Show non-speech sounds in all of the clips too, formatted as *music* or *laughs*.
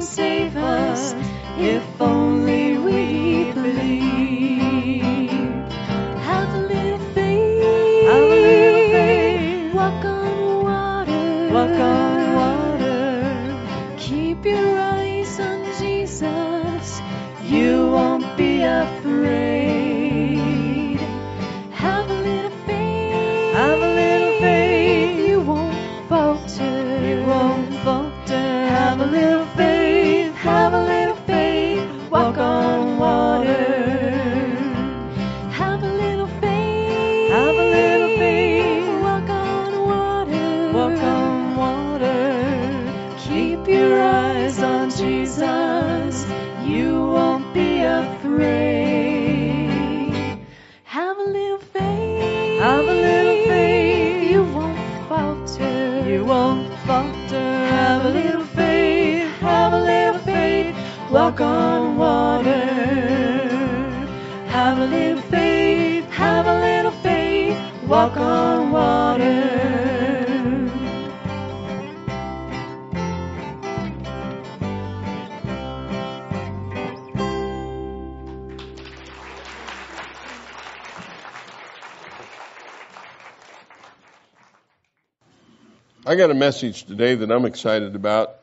Save us if only got a message today that I'm excited about,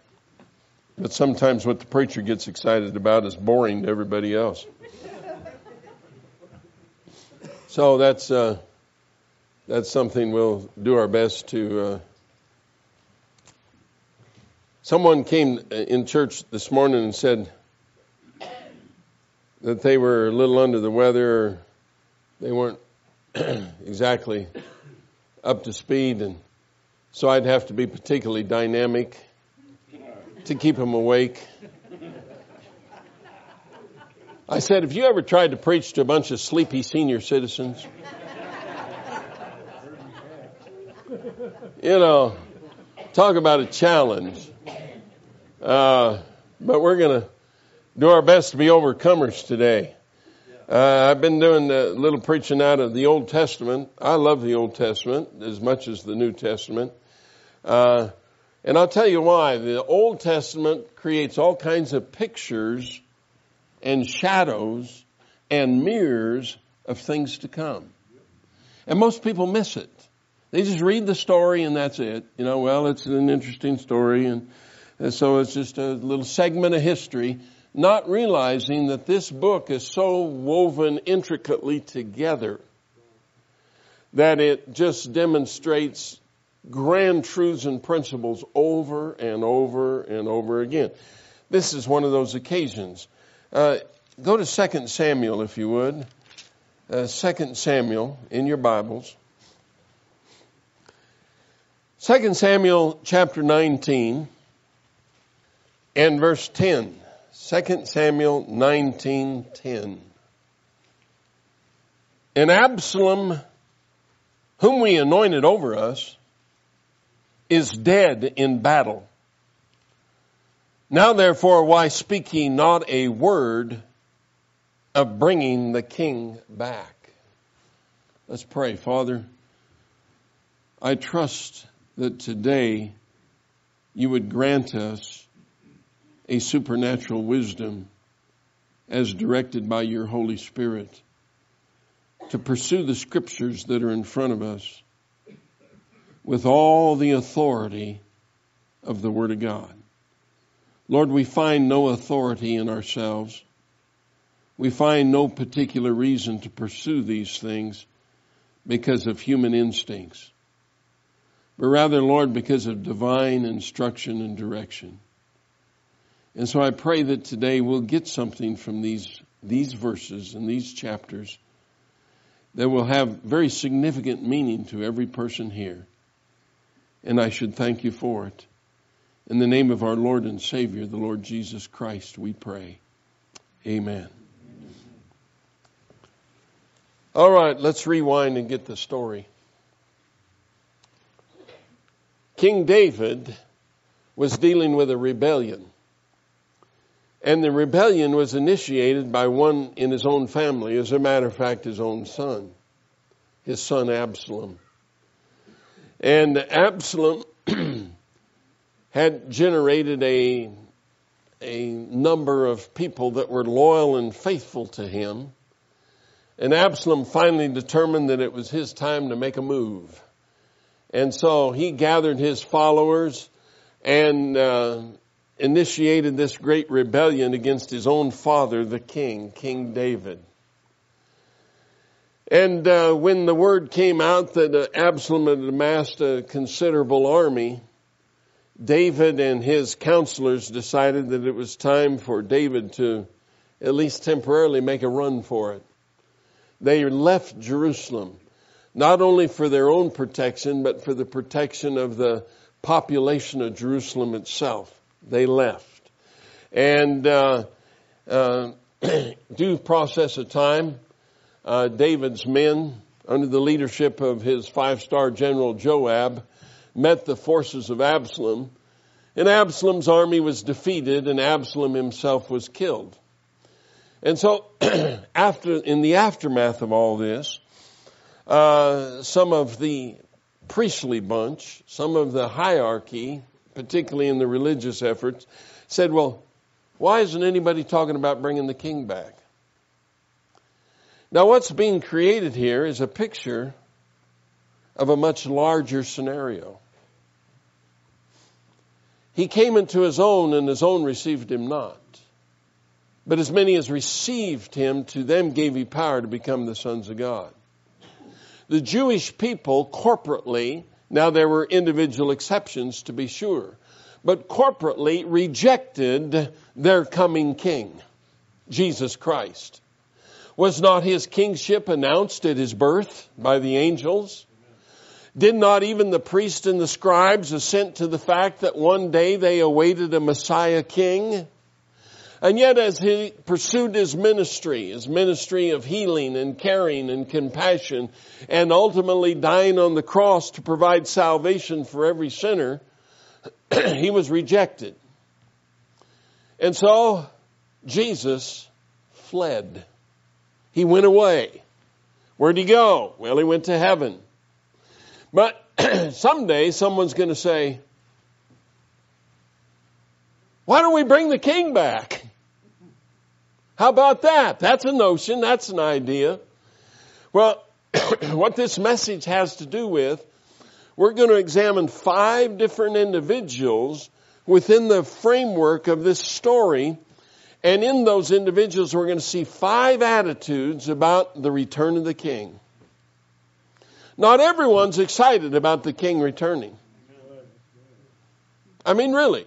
but sometimes what the preacher gets excited about is boring to everybody else. So that's uh, that's something we'll do our best to. Uh, someone came in church this morning and said that they were a little under the weather, they weren't *clears throat* exactly up to speed, and so I'd have to be particularly dynamic to keep them awake. I said, Have you ever tried to preach to a bunch of sleepy senior citizens? You know, talk about a challenge. Uh, but we're going to do our best to be overcomers today. Uh, I've been doing a little preaching out of the Old Testament. I love the Old Testament as much as the New Testament. Uh, and I'll tell you why. The Old Testament creates all kinds of pictures and shadows and mirrors of things to come. And most people miss it. They just read the story and that's it. You know, well, it's an interesting story and, and so it's just a little segment of history, not realizing that this book is so woven intricately together that it just demonstrates grand truths and principles over and over and over again. This is one of those occasions. Uh, go to 2 Samuel, if you would. Uh, 2 Samuel in your Bibles. 2 Samuel chapter 19 and verse 10. 2 Samuel 19:10. And Absalom, whom we anointed over us, is dead in battle. Now therefore, why speak ye not a word of bringing the king back? Let's pray. Father, I trust that today you would grant us a supernatural wisdom as directed by your Holy Spirit to pursue the scriptures that are in front of us with all the authority of the Word of God. Lord, we find no authority in ourselves. We find no particular reason to pursue these things because of human instincts, but rather, Lord, because of divine instruction and direction. And so I pray that today we'll get something from these, these verses and these chapters that will have very significant meaning to every person here. And I should thank you for it. In the name of our Lord and Savior, the Lord Jesus Christ, we pray. Amen. All right, let's rewind and get the story. King David was dealing with a rebellion. And the rebellion was initiated by one in his own family, as a matter of fact, his own son, his son Absalom. And Absalom *clears throat* had generated a, a number of people that were loyal and faithful to him. And Absalom finally determined that it was his time to make a move. And so he gathered his followers and uh, initiated this great rebellion against his own father, the king, King David. And uh, when the word came out that uh, Absalom had amassed a considerable army, David and his counselors decided that it was time for David to at least temporarily make a run for it. They left Jerusalem, not only for their own protection, but for the protection of the population of Jerusalem itself. They left. And uh, uh, *clears throat* due process of time, uh, David's men, under the leadership of his five-star general Joab, met the forces of Absalom, and Absalom's army was defeated, and Absalom himself was killed. And so, *clears throat* after in the aftermath of all this, uh, some of the priestly bunch, some of the hierarchy, particularly in the religious efforts, said, "Well, why isn't anybody talking about bringing the king back?" Now, what's being created here is a picture of a much larger scenario. He came into his own, and his own received him not. But as many as received him, to them gave he power to become the sons of God. The Jewish people corporately, now there were individual exceptions to be sure, but corporately rejected their coming king, Jesus Christ. Was not his kingship announced at his birth by the angels? Did not even the priests and the scribes assent to the fact that one day they awaited a Messiah king? And yet as he pursued his ministry, his ministry of healing and caring and compassion, and ultimately dying on the cross to provide salvation for every sinner, *clears throat* he was rejected. And so, Jesus fled. He went away. Where'd he go? Well, he went to heaven. But *clears throat* someday someone's going to say, why don't we bring the king back? How about that? That's a notion. That's an idea. Well, *clears throat* what this message has to do with, we're going to examine five different individuals within the framework of this story. And in those individuals, we're going to see five attitudes about the return of the king. Not everyone's excited about the king returning. I mean, really.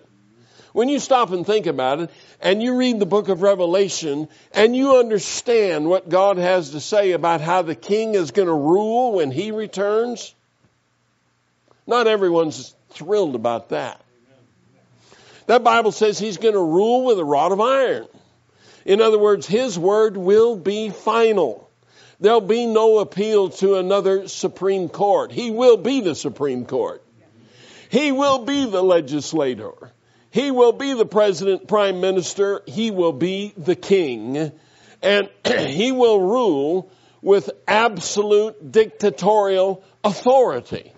When you stop and think about it, and you read the book of Revelation, and you understand what God has to say about how the king is going to rule when he returns, not everyone's thrilled about that. That Bible says he's going to rule with a rod of iron. In other words, his word will be final. There'll be no appeal to another Supreme Court. He will be the Supreme Court. He will be the legislator. He will be the president, prime minister. He will be the king. And *clears throat* he will rule with absolute dictatorial authority.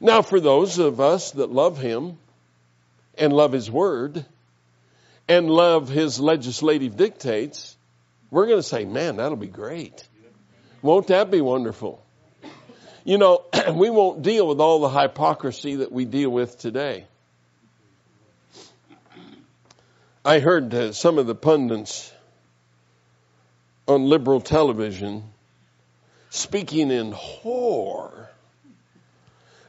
Now, for those of us that love him and love his word and love his legislative dictates, we're going to say, man, that'll be great. Won't that be wonderful? You know, *clears throat* we won't deal with all the hypocrisy that we deal with today. I heard uh, some of the pundits on liberal television speaking in horror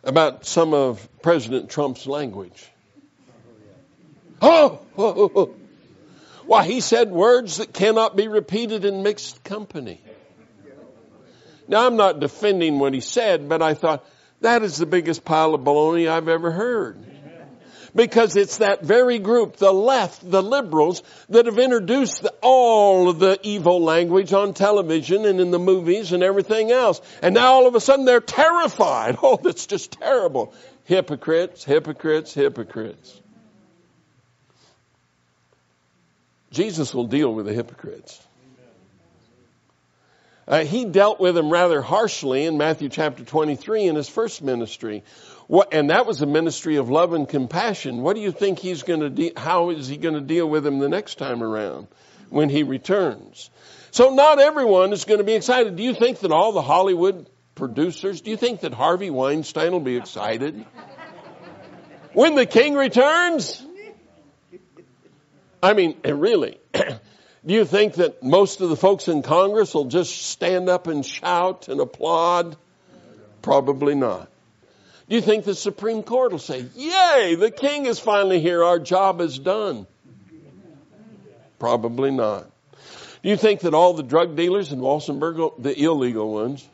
about some of President Trump's language. Oh, oh, oh. Why, he said words that cannot be repeated in mixed company. Now, I'm not defending what he said, but I thought, that is the biggest pile of baloney I've ever heard. Because it's that very group, the left, the liberals, that have introduced all of the evil language on television and in the movies and everything else. And now all of a sudden they're terrified. *laughs* Oh, that's just terrible. Hypocrites, hypocrites, hypocrites. Jesus will deal with the hypocrites. Uh, he dealt with them rather harshly in Matthew chapter 23 in his first ministry. What, and that was a ministry of love and compassion. What do you think he's going to de- how is he going to deal with them the next time around when he returns? So not everyone is going to be excited. Do you think that all the Hollywood producers, do you think that Harvey Weinstein will be excited? when the king returns? I mean, *clears throat* really. Do you think that most of the folks in Congress will just stand up and shout and applaud? Probably not. Do you think the Supreme Court will say, Yay, the king is finally here, our job is done? Probably not. Do you think that all the drug dealers in Walsenburg, the illegal ones,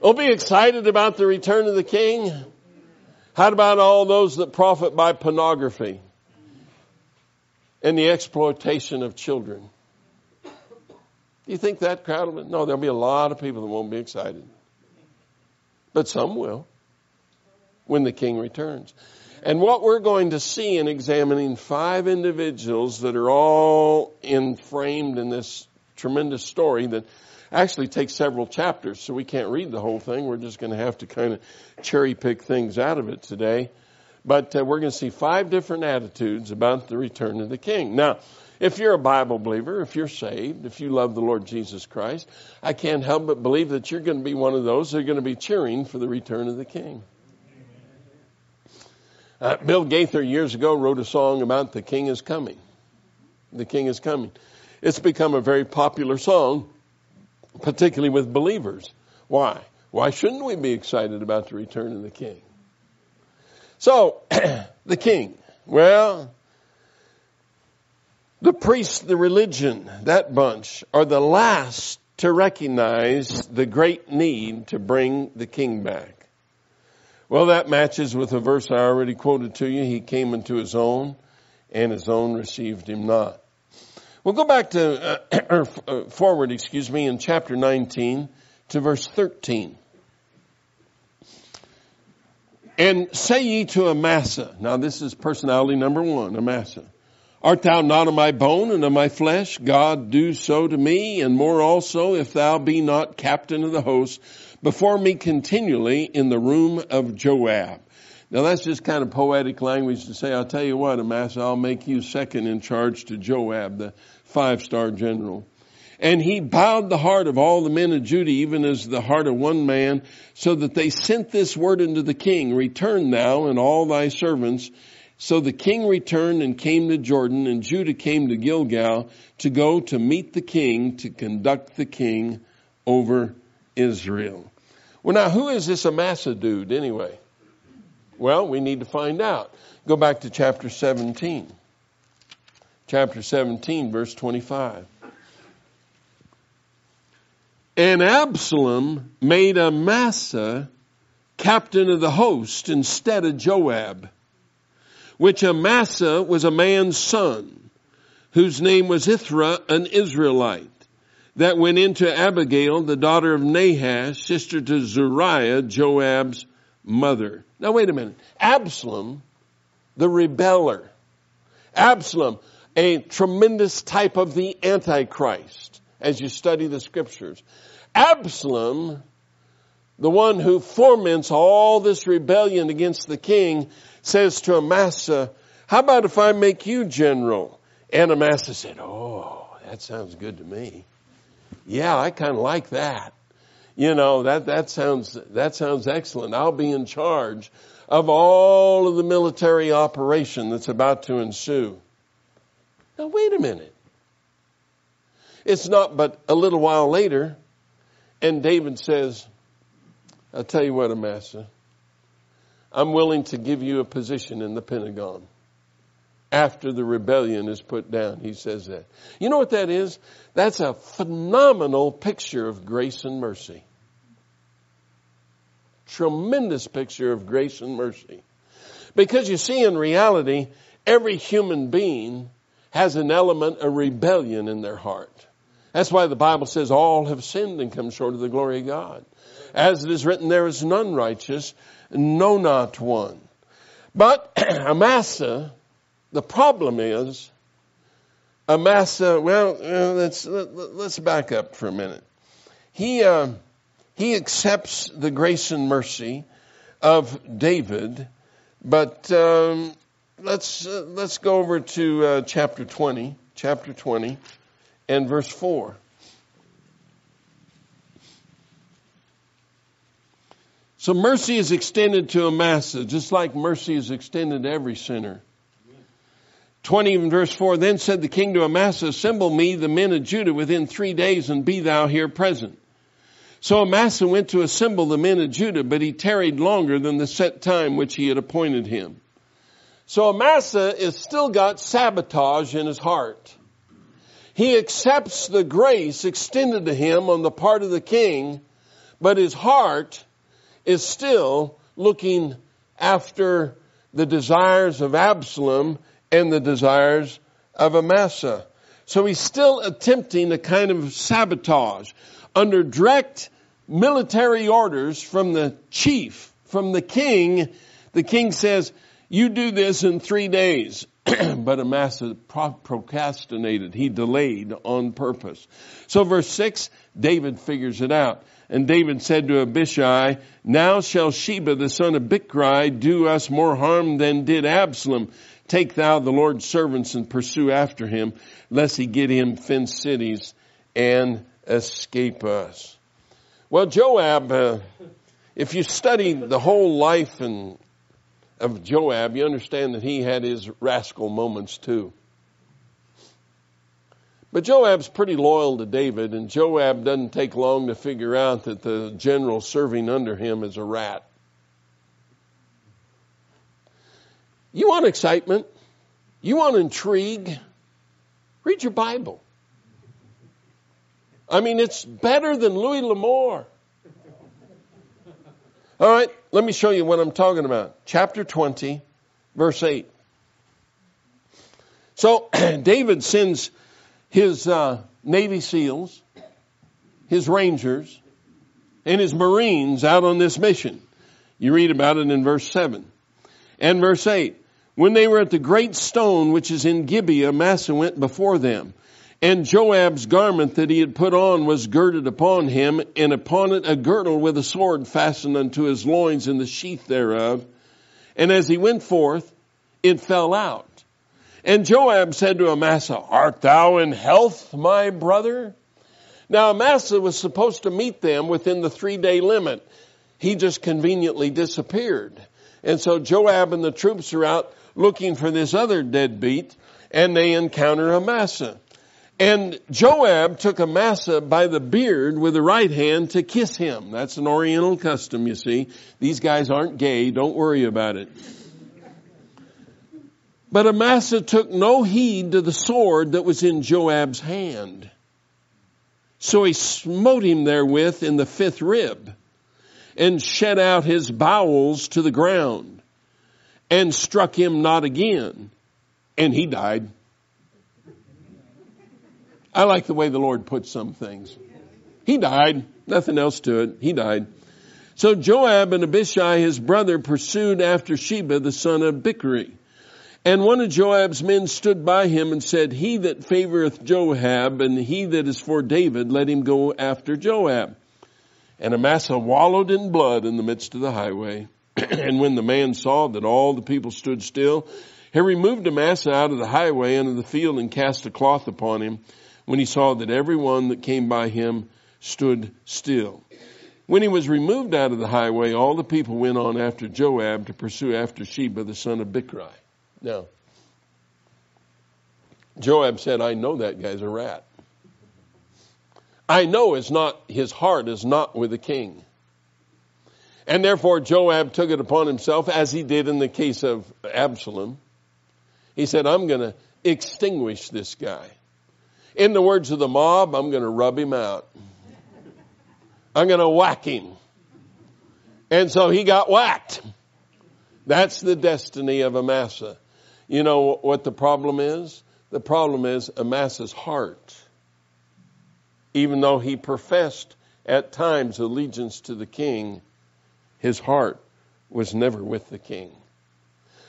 will be excited about the return of the king? How about all those that profit by pornography and the exploitation of children? Do you think that crowd will? No, there'll be a lot of people that won't be excited. But some will when the king returns. And what we're going to see in examining five individuals that are all inframed in this tremendous story that actually takes several chapters, so we can't read the whole thing. We're just going to have to kind of cherry pick things out of it today. But uh, we're going to see five different attitudes about the return of the King. Now, if you're a Bible believer, if you're saved, if you love the Lord Jesus Christ, I can't help but believe that you're going to be one of those who are going to be cheering for the return of the King. Uh, Bill Gaither years ago wrote a song about the King is coming. The King is coming. It's become a very popular song particularly with believers. Why? Why shouldn't we be excited about the return of the king? So, *clears throat* the king. Well, the priests, the religion, that bunch are the last to recognize the great need to bring the king back. Well, that matches with a verse I already quoted to you. He came into his own, and his own received him not. We'll go back to, uh, uh, *clears throat* forward, excuse me, in chapter 19 to verse 13. And say ye to Amasa, now this is personality number one, Amasa. Art thou not of my bone and of my flesh? God do so to me, and more also, if thou be not captain of the host, before me continually in the room of Joab. Now that's just kind of poetic language to say, I'll tell you what, Amasa, I'll make you second in charge to Joab, the five star general. And he bowed the heart of all the men of Judah, even as the heart of one man, so that they sent this word unto the king, return thou and all thy servants. So the king returned and came to Jordan, and Judah came to Gilgal to go to meet the king, to conduct the king over Israel. Well now, who is this Amasa dude anyway? Well, we need to find out. Go back to chapter 17 chapter 17, verse 25. And Absalom made Amasa captain of the host instead of Joab, which Amasa was a man's son, whose name was Ithra, an Israelite, that went into Abigail, the daughter of Nahash, sister to Zeruiah, Joab's mother. Now wait a minute. Absalom, the rebeller. Absalom, a tremendous type of the Antichrist as you study the scriptures. Absalom, the one who foments all this rebellion against the king, says to Amasa, how about if I make you general? And Amasa said, oh, that sounds good to me. Yeah, I kind of like that. You know, that, that sounds, that sounds excellent. I'll be in charge of all of the military operation that's about to ensue. Now wait a minute. It's not but a little while later, and David says, I'll tell you what, Amasa, I'm willing to give you a position in the Pentagon after the rebellion is put down. He says that. You know what that is? That's a phenomenal picture of grace and mercy. tremendous picture of grace and mercy. Because you see, in reality, every human being has an element of rebellion in their heart. That's why the Bible says all have sinned and come short of the glory of God. As it is written, there is none righteous, no not one. But *clears throat* Amasa, the problem is, Amasa, well, let's, let's back up for a minute. He, uh, he accepts the grace and mercy of David, but um, let's uh, let's go over to uh, chapter 20, chapter 20 and verse 4. So mercy is extended to Amasa, just like mercy is extended to every sinner. 20 and verse 4, then said the king to Amasa, assemble me the men of Judah within three days and be thou here present. So Amasa went to assemble the men of Judah, but he tarried longer than the set time which he had appointed him. So Amasa is still got sabotage in his heart. He accepts the grace extended to him on the part of the king, but his heart is still looking after the desires of Absalom and the desires of Amasa. So he's still attempting a kind of sabotage under direct military orders from the chief, from the king. The king says, you do this in three days. *clears throat* but Amasa procrastinated. He delayed on purpose. So verse six, David figures it out. And David said to Abishai, now shall Sheba the son of Bichri do us more harm than did Absalom. Take thou the Lord's servants and pursue after him, lest he get him fenced cities and escape us. Well, Joab, uh, if you study the whole life and of Joab, you understand that he had his rascal moments too. But Joab's pretty loyal to David, and Joab doesn't take long to figure out that the general serving under him is a rat. You want excitement? You want intrigue? Read your Bible. I mean, it's better than Louis L'Amour. All right, let me show you what I'm talking about. Chapter 20, verse 8. So *clears throat* David sends his uh, Navy SEALs, his Rangers, and his Marines out on this mission. You read about it in verse 7. And verse 8. When they were at the great stone which is in Gibeah, Amasa went before them and Joab's garment that he had put on was girded upon him, and upon it a girdle with a sword fastened unto his loins in the sheath thereof. And as he went forth, it fell out. And Joab said to Amasa, Art thou in health, my brother? Now Amasa was supposed to meet them within the three day limit. He just conveniently disappeared. And so Joab and the troops are out looking for this other deadbeat, and they encounter Amasa. And Joab took Amasa by the beard with the right hand to kiss him. That's an Oriental custom, you see. These guys aren't gay. Don't worry about it. But Amasa took no heed to the sword that was in Joab's hand. So he smote him therewith in the fifth rib and shed out his bowels to the ground and struck him not again. And he died. I like the way the Lord puts some things. He died. Nothing else to it. He died. So Joab and Abishai, his brother, pursued after Sheba, the son of Bichri. And one of Joab's men stood by him and said, He that favoreth Joab and he that is for David, let him go after Joab. And Amasa wallowed in blood in the midst of the highway. *clears throat* and when the man saw that all the people stood still, he removed Amasa out of the highway into the field and cast a cloth upon him when he saw that every one that came by him stood still. When he was removed out of the highway, all the people went on after Joab to pursue after Sheba, the son of Bichri. Now, Joab said, I know that guy's a rat. I know it's not, his heart is not with the king. And therefore Joab took it upon himself, as he did in the case of Absalom. He said, I'm going to extinguish this guy. In the words of the mob, I'm going to rub him out. I'm going to whack him. And so he got whacked. That's the destiny of Amasa. You know what the problem is? The problem is Amasa's heart. Even though he professed at times allegiance to the king, his heart was never with the king.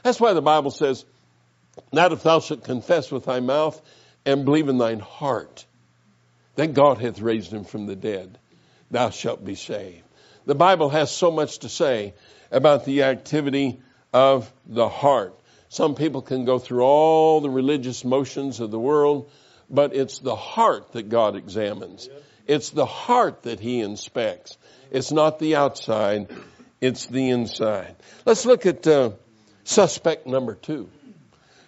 That's why the Bible says, That if thou shalt confess with thy mouth and believe in thine heart that God hath raised him from the dead, thou shalt be saved. The Bible has so much to say about the activity of the heart. Some people can go through all the religious motions of the world, but it's the heart that God examines. It's the heart that He inspects. It's not the outside, it's the inside. Let's look at uh, suspect number two.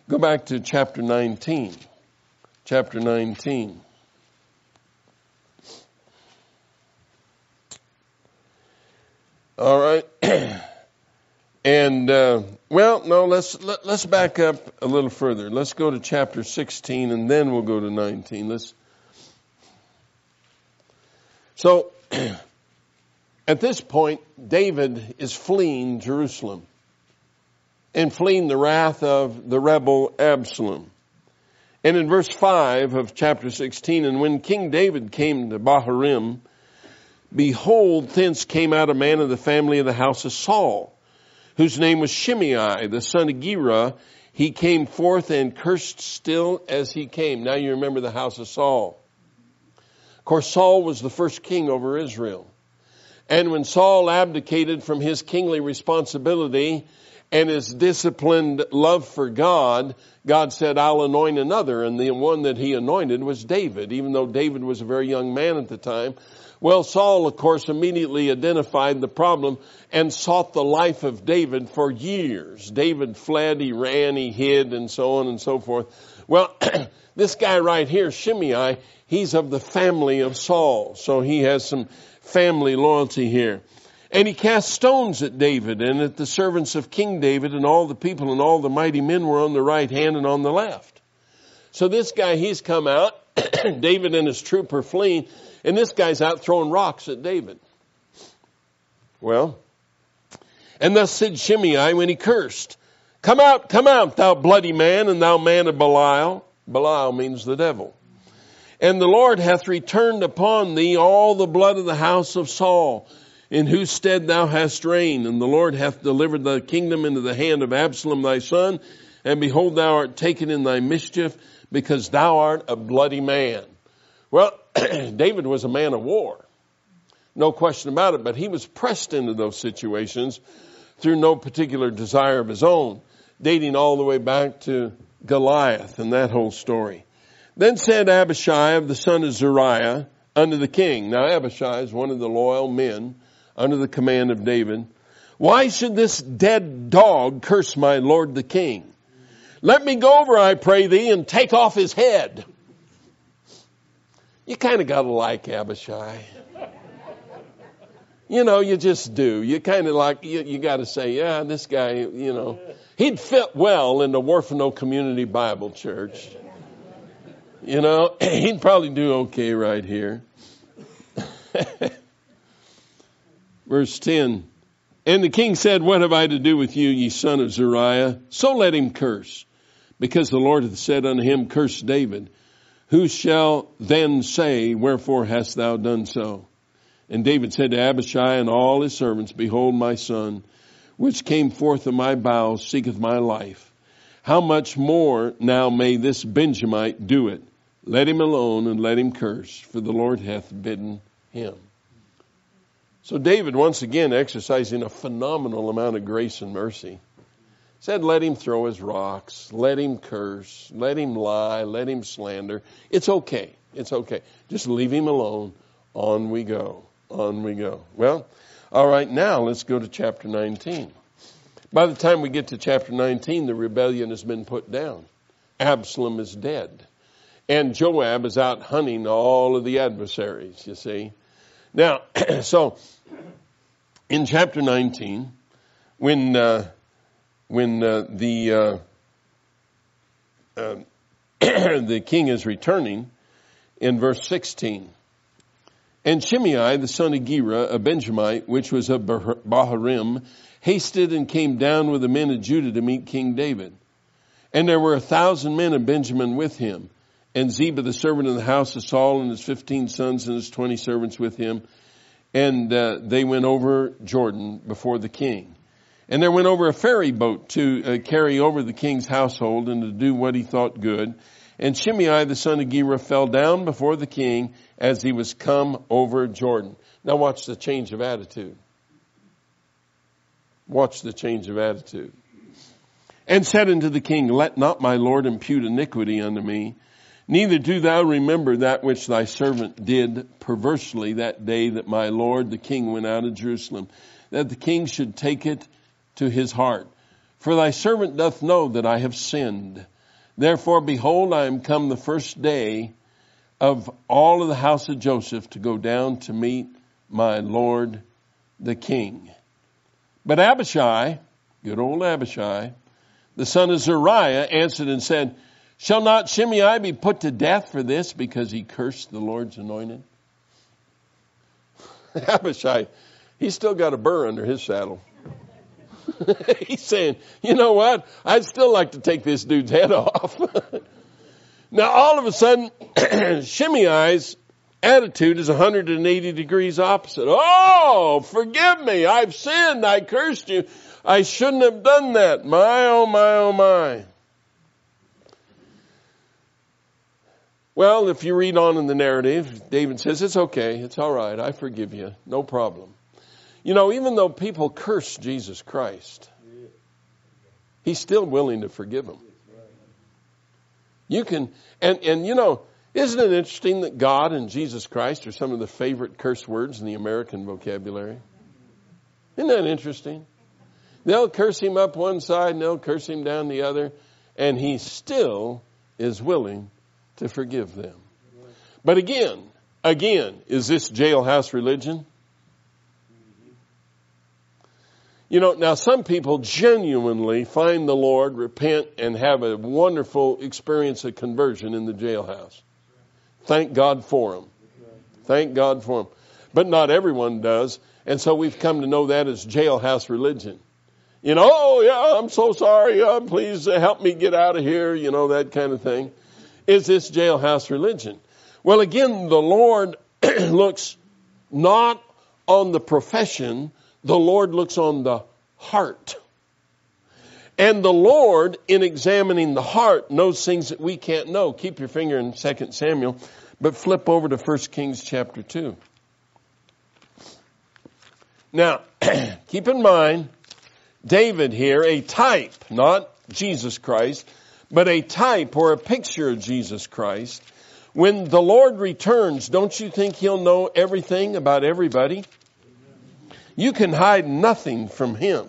Go back to chapter 19. Chapter 19. All right. *clears throat* and, uh, well, no, let's, let, us let us back up a little further. Let's go to chapter 16 and then we'll go to 19. Let's, so, *clears throat* at this point, David is fleeing Jerusalem and fleeing the wrath of the rebel Absalom. And in verse 5 of chapter 16, and when King David came to Bahurim, Behold, thence came out a man of the family of the house of Saul, whose name was Shimei, the son of Gera. He came forth and cursed still as he came. Now you remember the house of Saul. Of course, Saul was the first king over Israel. And when Saul abdicated from his kingly responsibility and his disciplined love for God, God said, I'll anoint another. And the one that he anointed was David, even though David was a very young man at the time. Well, Saul, of course, immediately identified the problem and sought the life of David for years. David fled, he ran, he hid, and so on and so forth. Well, *clears throat* this guy right here, Shimei, he's of the family of Saul, so he has some family loyalty here. And he cast stones at David and at the servants of King David and all the people and all the mighty men were on the right hand and on the left. So this guy, he's come out. *clears throat* David and his troop are fleeing. And this guy's out throwing rocks at David. Well, and thus said Shimei when he cursed, Come out, come out, thou bloody man, and thou man of Belial. Belial means the devil. And the Lord hath returned upon thee all the blood of the house of Saul, in whose stead thou hast reigned. And the Lord hath delivered the kingdom into the hand of Absalom thy son. And behold, thou art taken in thy mischief, because thou art a bloody man. Well, *clears throat* David was a man of war. No question about it, but he was pressed into those situations through no particular desire of his own, dating all the way back to Goliath and that whole story. Then said Abishai of the son of Zeruiah unto the king. Now Abishai is one of the loyal men under the command of David. Why should this dead dog curse my lord the king? Let me go over, I pray thee, and take off his head you kind of got to like Abishai. You know, you just do. You kind of like, you, you got to say, yeah, this guy, you know, he'd fit well in the Huerfano Community Bible Church. You know, *clears throat* he'd probably do okay right here. *laughs* Verse 10. And the king said, What have I to do with you, ye son of Zeruiah? So let him curse, because the Lord hath said unto him, Curse David. Who shall then say, Wherefore hast thou done so? And David said to Abishai and all his servants, Behold, my son, which came forth of my bowels, seeketh my life. How much more now may this Benjamite do it? Let him alone and let him curse, for the Lord hath bidden him. So David, once again, exercising a phenomenal amount of grace and mercy, Said, let him throw his rocks, let him curse, let him lie, let him slander. It's okay. It's okay. Just leave him alone. On we go. On we go. Well, all right, now let's go to chapter 19. By the time we get to chapter 19, the rebellion has been put down. Absalom is dead. And Joab is out hunting all of the adversaries, you see. Now, *clears throat* so in chapter 19, when uh, when uh, the uh, uh, *clears throat* the king is returning in verse 16. And Shimei, the son of Gera, a Benjamite, which was of Bahurim, hasted and came down with the men of Judah to meet King David. And there were a thousand men of Benjamin with him, and Ziba, the servant of the house of Saul, and his fifteen sons and his twenty servants with him. And uh, they went over Jordan before the king. And there went over a ferry boat to uh, carry over the king's household and to do what he thought good. And Shimei, the son of Gera, fell down before the king as he was come over Jordan. Now watch the change of attitude. Watch the change of attitude. And said unto the king, Let not my lord impute iniquity unto me, neither do thou remember that which thy servant did perversely that day that my lord the king went out of Jerusalem, that the king should take it to his heart. For thy servant doth know that I have sinned. Therefore, behold, I am come the first day of all of the house of Joseph to go down to meet my Lord the King. But Abishai, good old Abishai, the son of Zeruiah, answered and said, Shall not Shimei be put to death for this because he cursed the Lord's anointed? *laughs* Abishai, he's still got a burr under his saddle. *laughs* He's saying, you know what? I'd still like to take this dude's head *laughs* off. now all of a sudden, *clears throat* Shimei's attitude is 180 degrees opposite. Oh, forgive me. I've sinned. I cursed you. I shouldn't have done that. My, oh my, oh my. Well, if you read on in the narrative, David says, it's okay. It's all right. I forgive you. No problem. You know, even though people curse Jesus Christ, He's still willing to forgive them. You can, and, and you know, isn't it interesting that God and Jesus Christ are some of the favorite curse words in the American vocabulary? Isn't that interesting? They'll curse him up one side and they'll curse him down the other, and he still is willing to forgive them. But again, again, is this jailhouse religion? You know, now some people genuinely find the Lord, repent, and have a wonderful experience of conversion in the jailhouse. Thank God for them. Thank God for them. But not everyone does. And so we've come to know that as jailhouse religion. You know, oh yeah, I'm so sorry. Uh, please help me get out of here. You know, that kind of thing. Is this jailhouse religion? Well, again, the Lord *clears throat* looks not on the profession, the Lord looks on the heart. And the Lord, in examining the heart, knows things that we can't know. Keep your finger in 2 Samuel, but flip over to 1 Kings chapter 2. Now, *clears throat* keep in mind, David here, a type, not Jesus Christ, but a type or a picture of Jesus Christ. When the Lord returns, don't you think he'll know everything about everybody? You can hide nothing from him.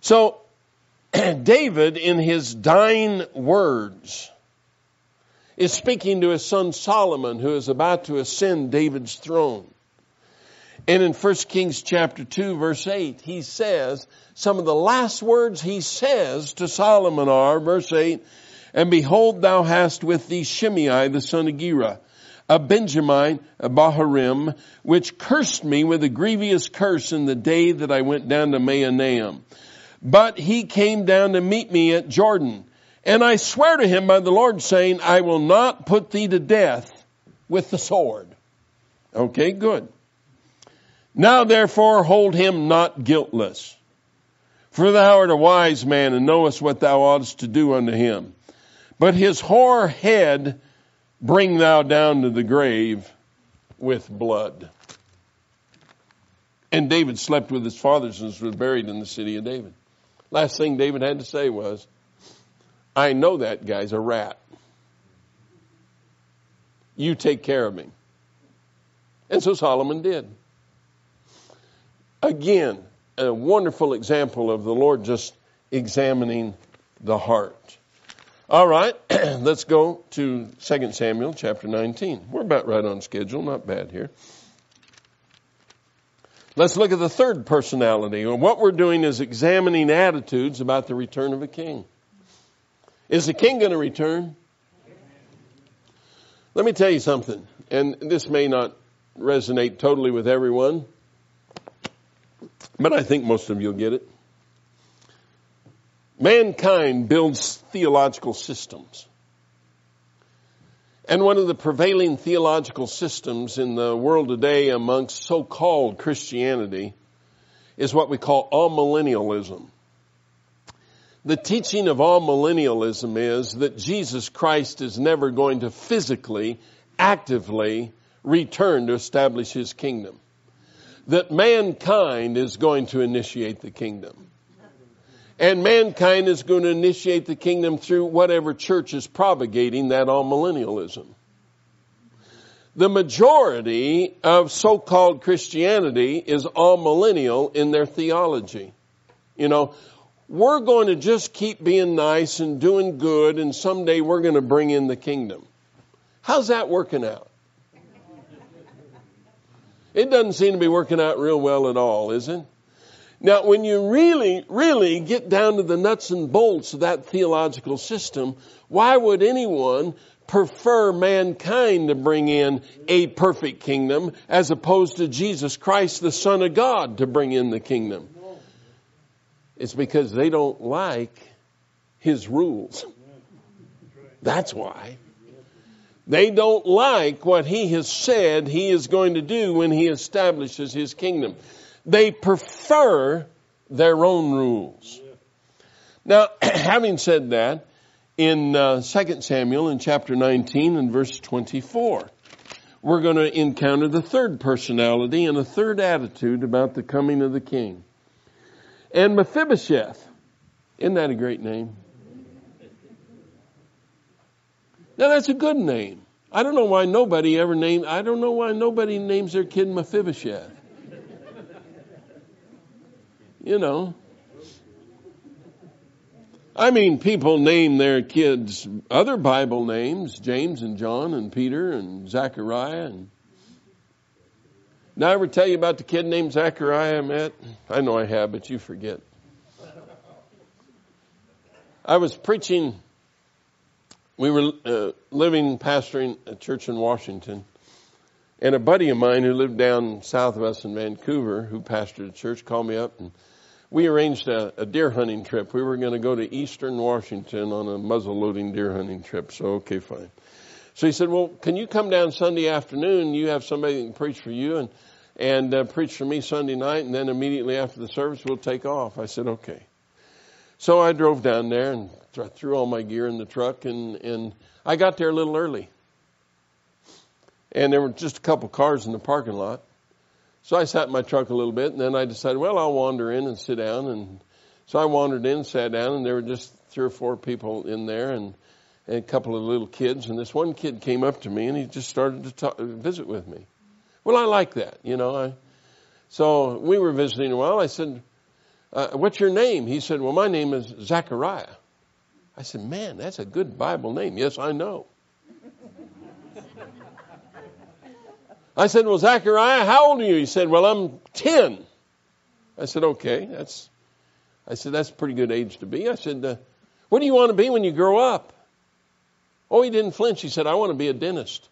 So, *clears throat* David, in his dying words, is speaking to his son Solomon, who is about to ascend David's throne. And in 1 Kings chapter 2 verse 8, he says, some of the last words he says to Solomon are, verse 8, and behold, thou hast with thee Shimei, the son of Gera, a Benjamite, a Bahurim, which cursed me with a grievous curse in the day that I went down to Mahanaim. But he came down to meet me at Jordan. And I swear to him by the Lord saying, I will not put thee to death with the sword. Okay, good. Now therefore hold him not guiltless. For thou art a wise man and knowest what thou oughtest to do unto him. But his hoar head bring thou down to the grave with blood. And David slept with his fathers and was buried in the city of David. Last thing David had to say was, I know that guy's a rat. You take care of me. And so Solomon did. Again, a wonderful example of the Lord just examining the heart. All right, *clears throat* let's go to 2 Samuel chapter 19. We're about right on schedule, not bad here. Let's look at the third personality. And What we're doing is examining attitudes about the return of a king. Is the king going to return? Let me tell you something, and this may not resonate totally with everyone, but I think most of you will get it. Mankind builds theological systems. And one of the prevailing theological systems in the world today amongst so-called Christianity is what we call amillennialism. The teaching of amillennialism is that Jesus Christ is never going to physically, actively return to establish his kingdom. That mankind is going to initiate the kingdom. And mankind is going to initiate the kingdom through whatever church is propagating that amillennialism. The majority of so-called Christianity is amillennial in their theology. You know, we're going to just keep being nice and doing good and someday we're going to bring in the kingdom. How's that working out? It doesn't seem to be working out real well at all, is it? Now, when you really, really get down to the nuts and bolts of that theological system, why would anyone prefer mankind to bring in a perfect kingdom as opposed to Jesus Christ, the Son of God, to bring in the kingdom? It's because they don't like His rules. That's why. They don't like what He has said He is going to do when He establishes His kingdom. They prefer their own rules. Now, *clears throat* having said that, in uh, 2 Samuel in chapter 19 and verse 24, we're going to encounter the third personality and a third attitude about the coming of the king. And Mephibosheth, isn't that a great name? Now that's a good name. I don't know why nobody ever named, I don't know why nobody names their kid Mephibosheth you know. I mean, people name their kids other Bible names, James and John and Peter and Zachariah. And did I ever tell you about the kid named Zachariah I met? I know I have, but you forget. I was preaching, we were uh, living, pastoring a church in Washington. And a buddy of mine who lived down south of us in Vancouver, who pastored a church, called me up and we arranged a, a deer hunting trip. We were going to go to eastern Washington on a muzzle loading deer hunting trip. So, okay, fine. So he said, well, can you come down Sunday afternoon? You have somebody that can preach for you and, and uh, preach for me Sunday night. And then immediately after the service, we'll take off. I said, okay. So I drove down there and threw all my gear in the truck and, and I got there a little early. And there were just a couple cars in the parking lot. So I sat in my truck a little bit and then I decided, well, I'll wander in and sit down. And so I wandered in, sat down and there were just three or four people in there and, and a couple of little kids. And this one kid came up to me and he just started to talk, visit with me. Well, I like that, you know. I, so we were visiting a while. I said, uh, what's your name? He said, well, my name is Zachariah. I said, man, that's a good Bible name. Yes, I know. I said, well, Zachariah, how old are you? He said, well, I'm 10. I said, okay, that's, I said, that's a pretty good age to be. I said, uh, what do you want to be when you grow up? Oh, he didn't flinch. He said, I want to be a dentist.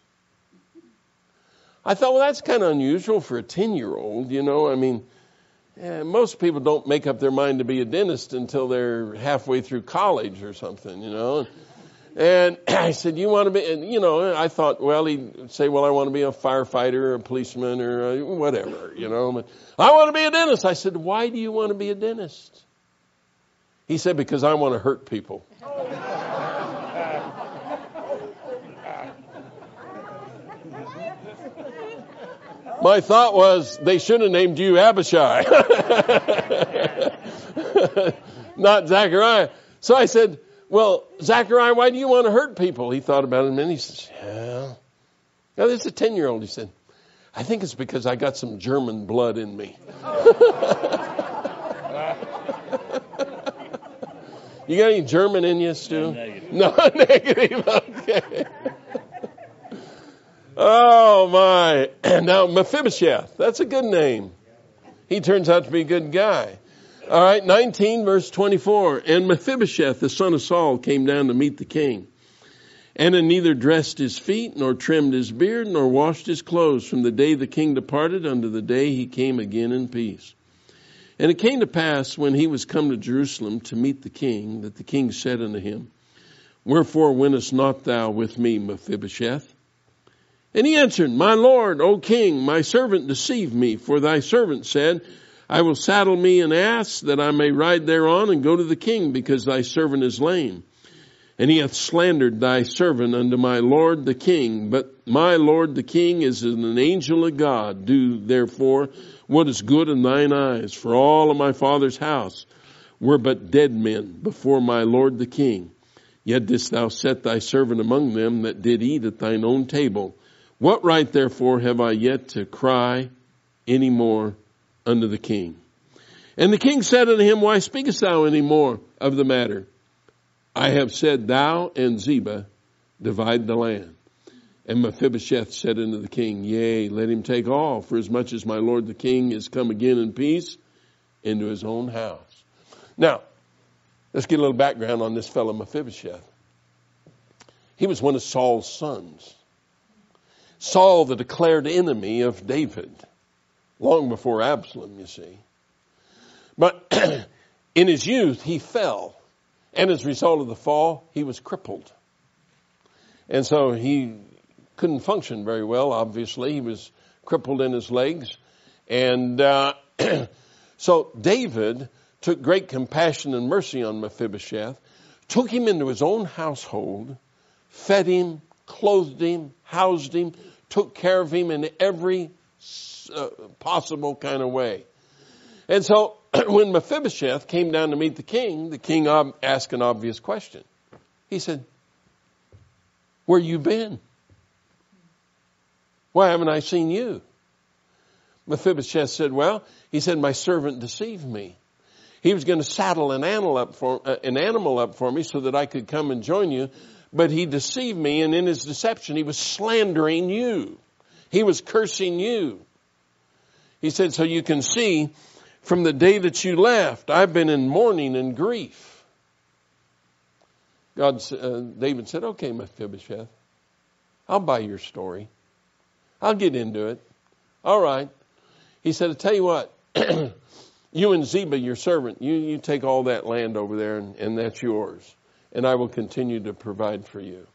I thought, well, that's kind of unusual for a 10 year old, you know. I mean, yeah, most people don't make up their mind to be a dentist until they're halfway through college or something, you know. And *clears throat* I said, you want to be, and you know, I thought, well, he'd say, well, I want to be a firefighter or a policeman or a whatever, you know. But I want to be a dentist. I said, why do you want to be a dentist? He said, because I want to hurt people. My thought was they should have named you Abishai, *laughs* not Zachariah. So I said, well, Zachariah, why do you want to hurt people? He thought about it and. He says, yeah. Now, this is a 10 year old. He said, I think it's because I got some German blood in me. *laughs* you got any German in you, Stu? Negative. No, *laughs* negative. Okay. Oh my. *clears throat* Now Mephibosheth, that's a good name. He turns out to be a good guy. All right, 19 verse 24. And Mephibosheth, the son of Saul, came down to meet the king. and had neither dressed his feet, nor trimmed his beard, nor washed his clothes from the day the king departed unto the day he came again in peace. And it came to pass when he was come to Jerusalem to meet the king, that the king said unto him, Wherefore wentest not thou with me, Mephibosheth? And he answered, My lord, O king, my servant deceived me, for thy servant said, I will saddle me an ass that I may ride thereon and go to the king, because thy servant is lame. And he hath slandered thy servant unto my lord the king. But my lord the king is an angel of God. Do therefore what is good in thine eyes. For all of my father's house were but dead men before my lord the king. Yet didst thou set thy servant among them that did eat at thine own table. What right therefore have I yet to cry any more unto the king? And the king said unto him, Why speakest thou any more of the matter? I have said, Thou and Ziba divide the land. And Mephibosheth said unto the king, Yea, let him take all, for as much as my lord the king is come again in peace into his own house. Now, let's get a little background on this fellow Mephibosheth. He was one of Saul's sons. Saul, the declared enemy of David, long before Absalom, you see. But *clears throat* in his youth, he fell. And as a result of the fall, he was crippled. And so he couldn't function very well, obviously. He was crippled in his legs. And uh, *clears throat* so David took great compassion and mercy on Mephibosheth, took him into his own household, fed him, clothed him, housed him, took care of him in every uh, possible kind of way. And so *clears throat* when Mephibosheth came down to meet the king, the king asked an obvious question. He said, Where you been? Why haven't I seen you? Mephibosheth said, Well, he said, My servant deceived me. He was going to saddle an animal for, uh, an animal up for me so that I could come and join you, but he deceived me, and in his deception, he was slandering you. He was cursing you. He said, So you can see from the day that you left. I've been in mourning and grief. God, uh, David said, okay, Mephibosheth, I'll buy your story. I'll get into it. All right. He said, I tell you what, *clears throat* you and Ziba, your servant, you, you take all that land over there and, and that's yours. And I will continue to provide for you.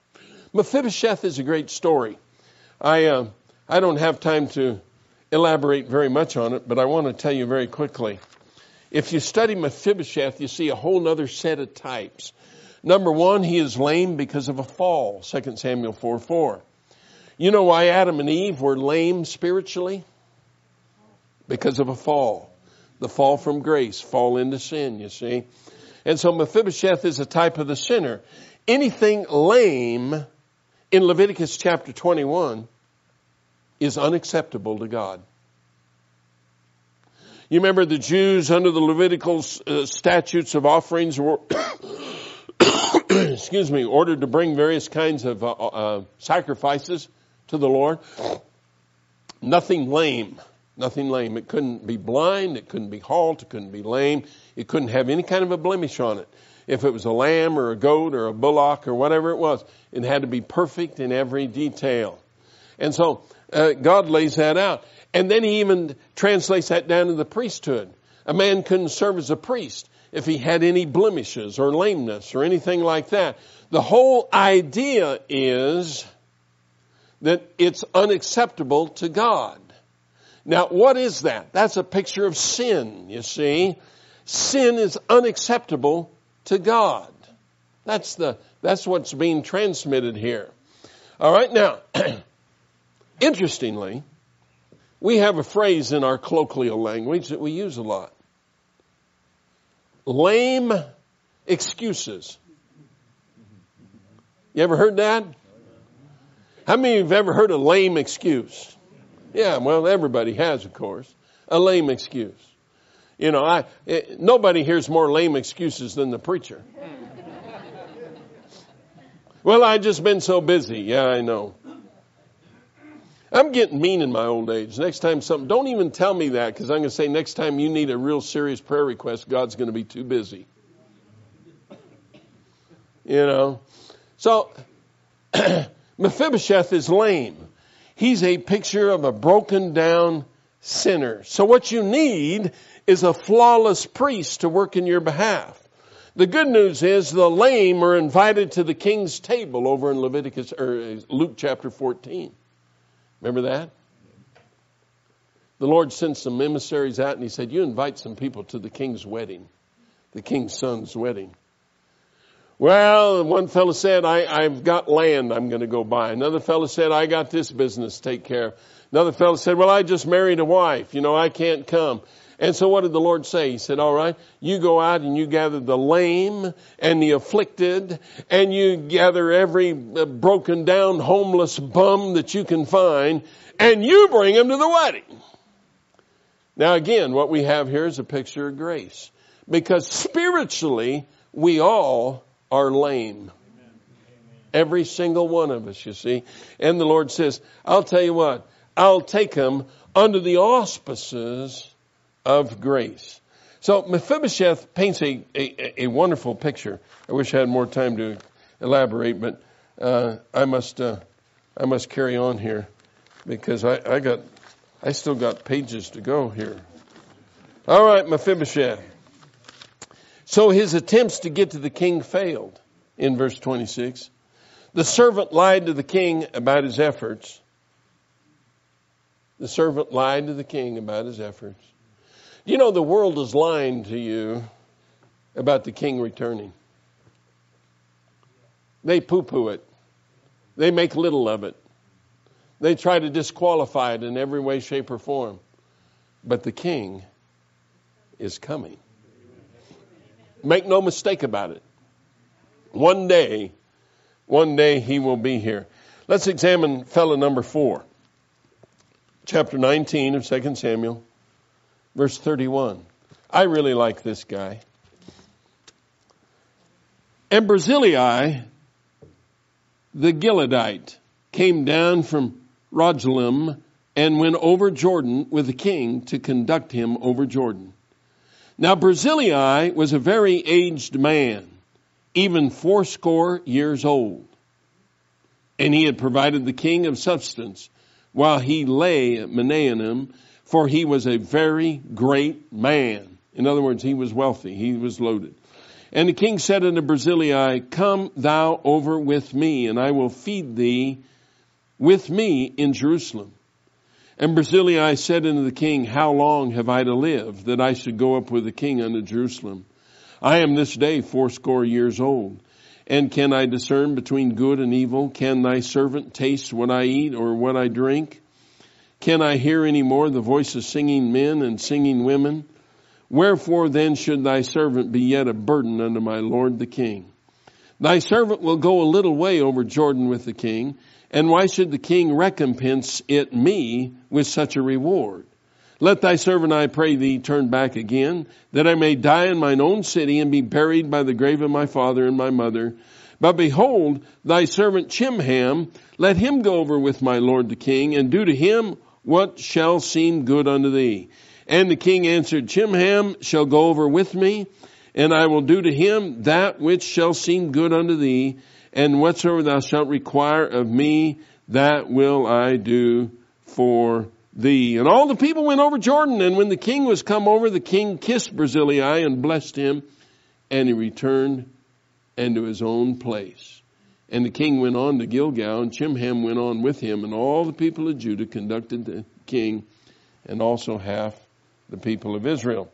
Mephibosheth is a great story. I, uh, I don't have time to elaborate very much on it, but I want to tell you very quickly. If you study Mephibosheth, you see a whole other set of types. Number one, he is lame because of a fall, 2 Samuel 4 4. You know why Adam and Eve were lame spiritually? Because of a fall. The fall from grace, fall into sin, you see. And so Mephibosheth is a type of the sinner. Anything lame in Leviticus chapter 21 is unacceptable to God. You remember the Jews under the Levitical uh, statutes of offerings were, *coughs* excuse me, ordered to bring various kinds of uh, uh, sacrifices to the Lord. Nothing lame. Nothing lame. It couldn't be blind. It couldn't be halt. It couldn't be lame. It couldn't have any kind of a blemish on it. If it was a lamb or a goat or a bullock or whatever it was, it had to be perfect in every detail. And so uh, God lays that out. And then he even translates that down to the priesthood. A man couldn't serve as a priest if he had any blemishes or lameness or anything like that. The whole idea is that it's unacceptable to God. Now, what is that? That's a picture of sin, you see. Sin is unacceptable to God. That's the, that's what's being transmitted here. All right, now, *clears throat* Interestingly, we have a phrase in our colloquial language that we use a lot. Lame excuses. You ever heard that? How many of you have ever heard a lame excuse? Yeah, well, everybody has, of course. A lame excuse. You know, I, it, eh, nobody hears more lame excuses than the preacher. well, I just been so busy. Yeah, I know. I'm getting mean in my old age. Next time something, don't even tell me that because I'm going to say next time you need a real serious prayer request, God's going to be too busy. You know? So, *clears throat* Mephibosheth is lame. He's a picture of a broken down sinner. So what you need is a flawless priest to work in your behalf. The good news is the lame are invited to the king's table over in Leviticus or uh, Luke chapter 14. Remember that? The Lord sent some emissaries out and he said, You invite some people to the king's wedding, the king's son's wedding. Well, one fellow said, I, have got land I'm going to go buy. Another fellow said, I got this business to take care of. Another fellow said, well, I just married a wife. You know, I can't come. And so what did the Lord say? He said, all right, you go out and you gather the lame and the afflicted and you gather every uh, broken down homeless bum that you can find and you bring them to the wedding. Now again, what we have here is a picture of grace because spiritually we all are lame. Every single one of us, you see. And the Lord says, I'll tell you what, I'll take them under the auspices of grace. So Mephibosheth paints a, a, a, wonderful picture. I wish I had more time to elaborate, but uh, I must uh, I must carry on here because I, I got I still got pages to go here. All right, Mephibosheth. So his attempts to get to the king failed in verse 26. The servant lied to the king about his efforts. The servant lied to the king about his efforts. You know, the world is lying to you about the king returning. They poo poo it, they make little of it, they try to disqualify it in every way, shape, or form. But the king is coming. Make no mistake about it. One day, one day he will be here. Let's examine fellow number four. Chapter 19 of 2 Samuel. Verse 31. I really like this guy. And Barzillai, the Gileadite, came down from Rogelim and went over Jordan with the king to conduct him over Jordan. Now Barzillai was a very aged man, even fourscore years old. And he had provided the king of substance while he lay at Mahanaim for he was a very great man. In other words, he was wealthy. He was loaded. And the king said unto Barzillai, Come thou over with me, and I will feed thee with me in Jerusalem. And Barzillai said unto the king, How long have I to live, that I should go up with the king unto Jerusalem? I am this day fourscore years old. And can I discern between good and evil? Can thy servant taste what I eat or what I drink? Can I hear any more the voice of singing men and singing women? Wherefore then should thy servant be yet a burden unto my lord the king? Thy servant will go a little way over Jordan with the king, and why should the king recompense it me with such a reward? Let thy servant, I pray thee, turn back again, that I may die in mine own city and be buried by the grave of my father and my mother. But behold, thy servant Chimham, let him go over with my lord the king, and do to him what shall seem good unto thee? And the king answered, Chimham shall go over with me, and I will do to him that which shall seem good unto thee, and whatsoever thou shalt require of me, that will I do for thee. And all the people went over Jordan, and when the king was come over, the king kissed Barzillai and blessed him, and he returned into his own place. And the king went on to Gilgal, and Chimham went on with him, and all the people of Judah conducted the king, and also half the people of Israel.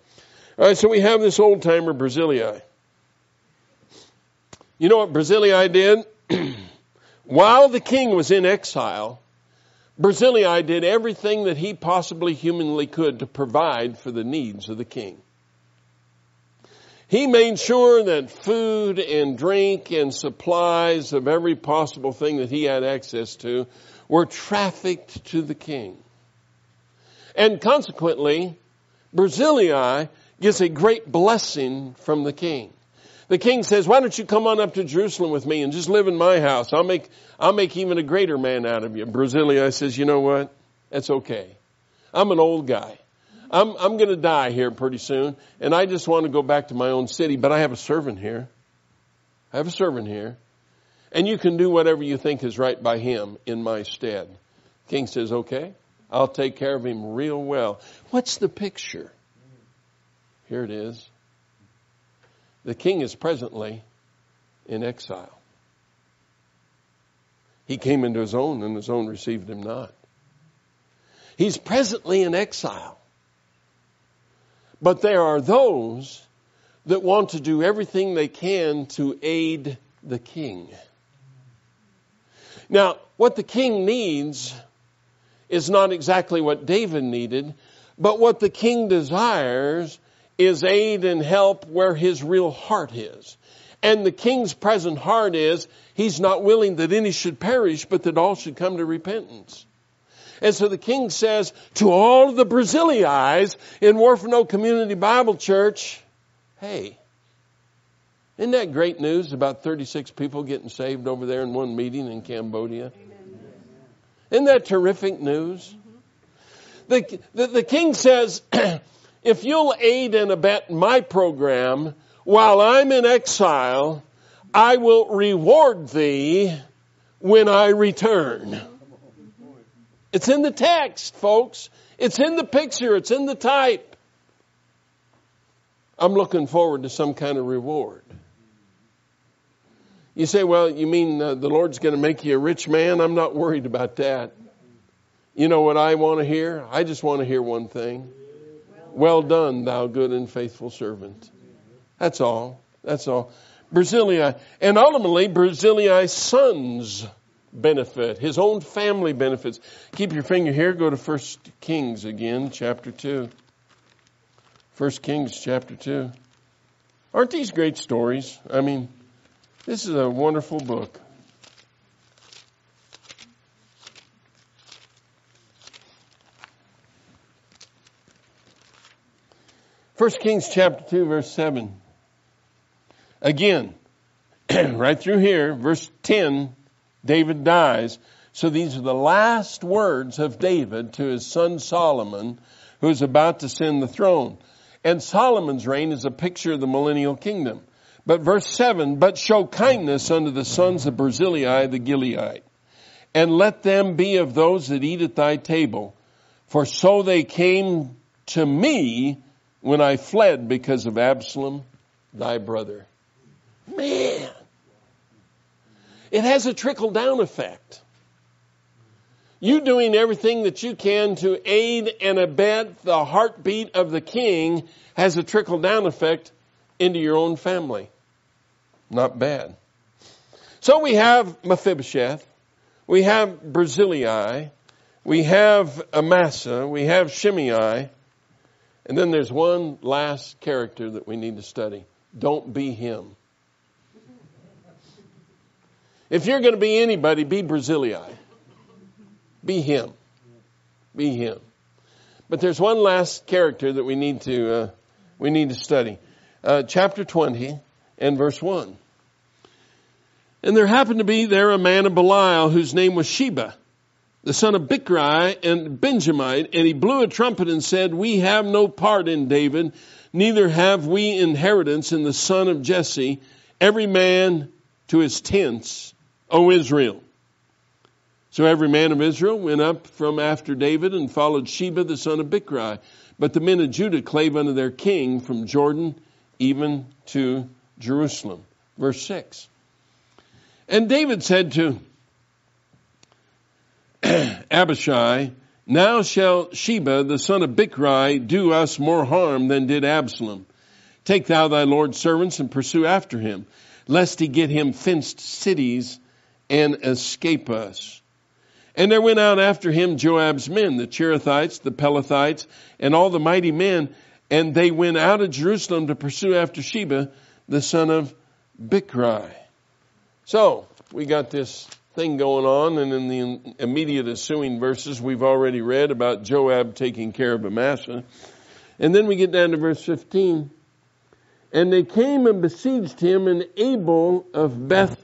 All right, so we have this old timer Barzillai. You know what Barzillai did? *clears throat* While the king was in exile, Barzillai did everything that he possibly humanly could to provide for the needs of the king. He made sure that food and drink and supplies of every possible thing that he had access to were trafficked to the king. And consequently, Barzillai gets a great blessing from the king. The king says, why don't you come on up to Jerusalem with me and just live in my house? I'll make, I'll make even a greater man out of you. Barzillai says, you know what? That's okay. I'm an old guy. I'm, I'm going to die here pretty soon, and I just want to go back to my own city, but I have a servant here. I have a servant here. and you can do whatever you think is right by him in my stead. King says, okay, I'll take care of him real well. What's the picture? Here it is. The king is presently in exile. He came into his own, and his own received him not. He's presently in exile. But there are those that want to do everything they can to aid the king. Now, what the king needs is not exactly what David needed, but what the king desires is aid and help where his real heart is. And the king's present heart is he's not willing that any should perish, but that all should come to repentance. And so the king says to all of the Barzillais in Huerfano Community Bible Church, hey, isn't that great news about 36 people getting saved over there in one meeting in Cambodia? Isn't that terrific news? Mm-hmm. The, the, the king says, *clears throat* if you'll aid and abet my program while I'm in exile, I will reward thee when I return. It's in the text, folks. It's in the picture. It's in the type. I'm looking forward to some kind of reward. You say, well, you mean uh, the Lord's going to make you a rich man? I'm not worried about that. You know what I want to hear? I just want to hear one thing. Well done, thou good and faithful servant. That's all. That's all. Barzillai, and ultimately Barzillai's sons benefit, his own family benefits. Keep your finger here, go to 1 Kings again, chapter 2. 1 Kings chapter 2. Aren't these great stories? I mean, this is a wonderful book. First Kings chapter 2 verse 7. Again, *clears throat* right through here, verse 10, David dies. So these are the last words of David to his son Solomon, who is about to ascend the throne. And Solomon's reign is a picture of the millennial kingdom. But verse 7, but show kindness unto the sons of Barzillai the Gileadite, and let them be of those that eat at thy table, for so they came to me when I fled because of Absalom, thy brother. Man! It has a trickle down effect. You doing everything that you can to aid and abet the heartbeat of the king has a trickle down effect into your own family. Not bad. So we have Mephibosheth, we have Barzillai, we have Amasa, we have Shimei, and then there's one last character that we need to study. Don't be him. If you're going to be anybody, be Barzillai. Be him. Be him. But there's one last character that we need to uh, we need to study. Uh, chapter 20, and verse 1. And there happened to be there a man of Belial whose name was Sheba, the son of Bichri and Benjamite, and he blew a trumpet and said, We have no part in David, neither have we inheritance in the son of Jesse, every man to his tents, O Israel. So every man of Israel went up from after David and followed Sheba the son of Bichri. But the men of Judah clave unto their king from Jordan even to Jerusalem. Verse 6. And David said to *clears throat* Abishai, Now shall Sheba the son of Bichri do us more harm than did Absalom. Take thou thy Lord's servants and pursue after him, lest he get him fenced cities and escape us. And there went out after him Joab's men, the Cherethites, the Pelethites, and all the mighty men, and they went out of Jerusalem to pursue after Sheba, the son of Bichri. So, we got this thing going on, and in the immediate ensuing verses, we've already read about Joab taking care of Amasa. And then we get down to verse 15. And they came and besieged him in Abel of Beth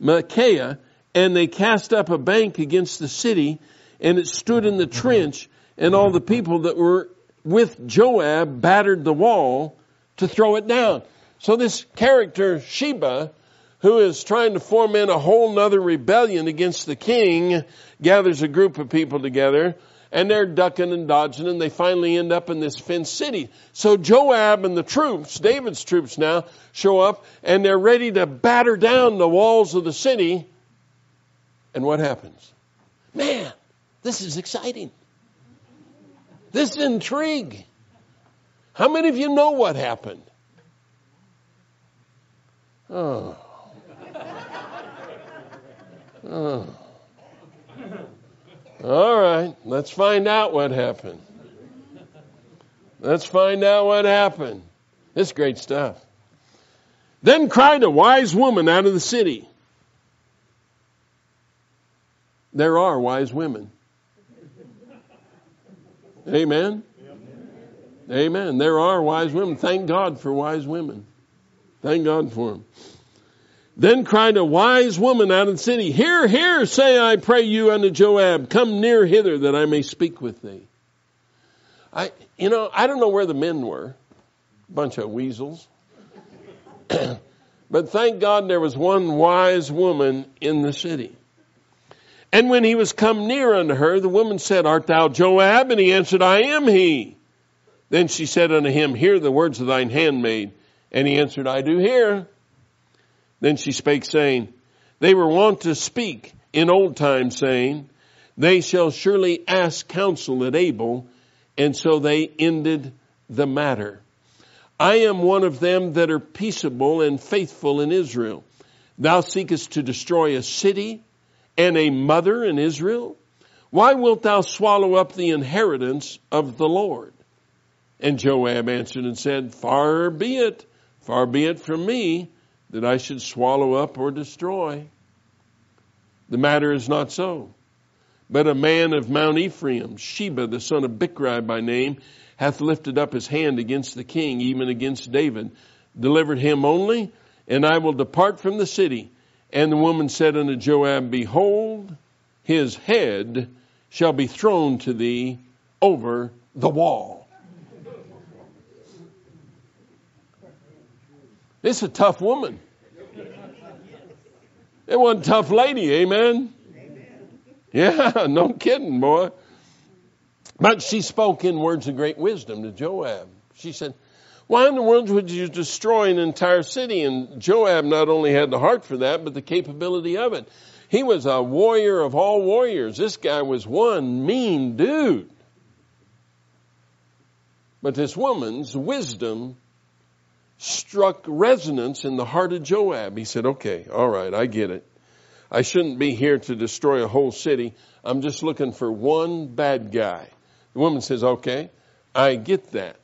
Machah, and they cast up a bank against the city, and it stood in the trench, and all the people that were with Joab battered the wall to throw it down. So this character, Sheba, who is trying to foment a whole nother rebellion against the king, gathers a group of people together and they're ducking and dodging and they finally end up in this fenced city. So Joab and the troops, David's troops now, show up and they're ready to batter down the walls of the city. And what happens? Man, this is exciting. This is intrigue. How many of you know what happened? Oh. Oh. All right, let's find out what happened. Let's find out what happened. It's great stuff. Then cried a wise woman out of the city. There are wise women. Amen. Amen. There are wise women. Thank God for wise women. Thank God for them. Then cried a wise woman out of the city, Hear, hear, say I pray you unto Joab, come near hither that I may speak with thee. I, you know, I don't know where the men were. Bunch of weasels. *clears throat* but thank God there was one wise woman in the city. And when he was come near unto her, the woman said, Art thou Joab? And he answered, I am he. Then she said unto him, Hear the words of thine handmaid. And he answered, I do hear. Then she spake saying, They were wont to speak in old times saying, They shall surely ask counsel at Abel, and so they ended the matter. I am one of them that are peaceable and faithful in Israel. Thou seekest to destroy a city and a mother in Israel? Why wilt thou swallow up the inheritance of the Lord? And Joab answered and said, Far be it, far be it from me that I should swallow up or destroy. The matter is not so. But a man of Mount Ephraim, Sheba the son of Bichri by name, hath lifted up his hand against the king, even against David, delivered him only, and I will depart from the city. And the woman said unto Joab, Behold, his head shall be thrown to thee over the wall. This is a tough woman. It wasn't a tough lady, amen? Yeah, *laughs* no kidding, boy. But she spoke in words of great wisdom to Joab. She said, Why in the world would you destroy an entire city? And Joab not only had the heart for that, but the capability of it. He was a warrior of all warriors. This guy was one mean dude. But this woman's wisdom struck resonance in the heart of Joab. He said, okay, all right, I get it. I shouldn't be here to destroy a whole city. I'm just looking for one bad guy. The woman says, okay, I get that.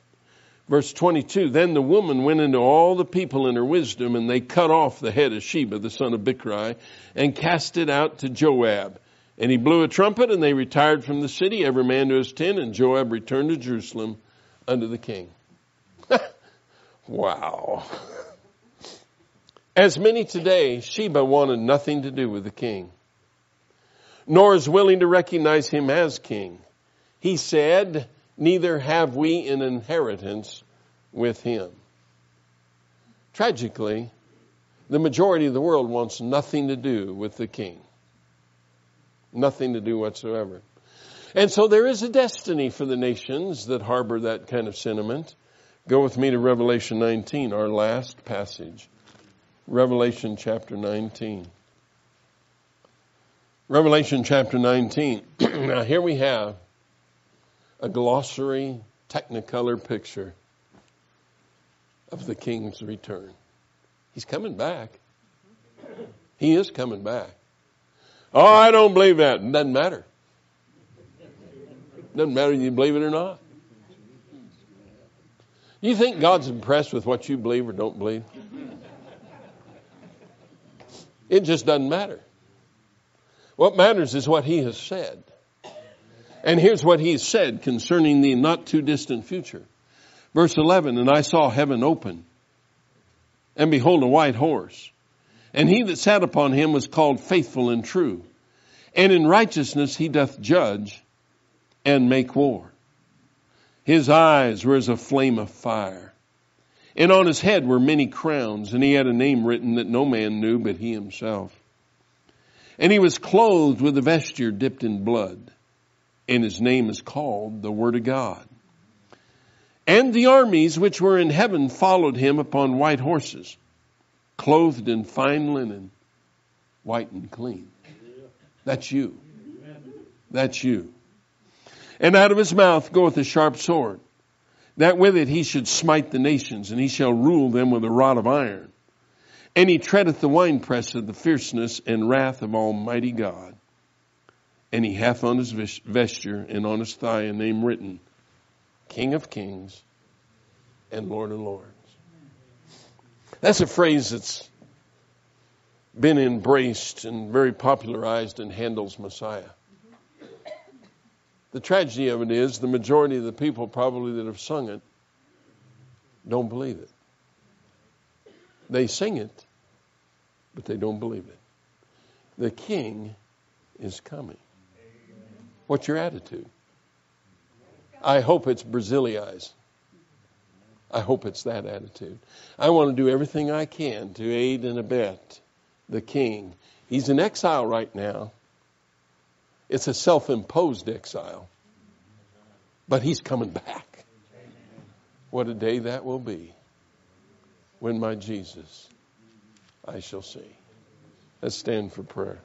Verse 22, then the woman went into all the people in her wisdom and they cut off the head of Sheba, the son of Bichri, and cast it out to Joab. And he blew a trumpet and they retired from the city, every man to his tent, and Joab returned to Jerusalem unto the king. Wow. As many today, Sheba wanted nothing to do with the king, nor is willing to recognize him as king. He said, neither have we an inheritance with him. Tragically, the majority of the world wants nothing to do with the king. Nothing to do whatsoever. And so there is a destiny for the nations that harbor that kind of sentiment. Go with me to Revelation 19, our last passage. Revelation chapter 19. Revelation chapter 19. *clears throat* now here we have a glossary, technicolor picture of the king's return. He's coming back. He is coming back. Oh, I don't believe that. Doesn't matter. Doesn't matter if you believe it or not. You think God's impressed with what you believe or don't believe? It just doesn't matter. What matters is what He has said. And here's what He said concerning the not too distant future. Verse 11, and I saw heaven open, and behold a white horse. And he that sat upon him was called faithful and true. And in righteousness he doth judge and make war. His eyes were as a flame of fire, And on his head were many crowns, and he had a name written that no man knew but he himself. And he was clothed with a vesture dipped in blood, and his name is called the Word of God. And the armies which were in heaven followed him upon white horses, clothed in fine linen, white and clean. That's you. That's you. And out of his mouth goeth a sharp sword, that with it he should smite the nations, and he shall rule them with a rod of iron. And he treadeth the winepress of the fierceness and wrath of Almighty God. And he hath on his vesture and on his thigh a name written, King of Kings and Lord of Lords. That's a phrase that's been embraced and very popularized in Handel's Messiah. The tragedy of it is the majority of the people probably that have sung it don't believe it. They sing it, but they don't believe it. The king is coming. What's your attitude? I hope it's Barzillai-ized. I hope it's that attitude. I want to do everything I can to aid and abet the king. He's in exile right now. It's a self imposed exile. But he's coming back. What a day that will be when my Jesus I shall see. Let's stand for prayer.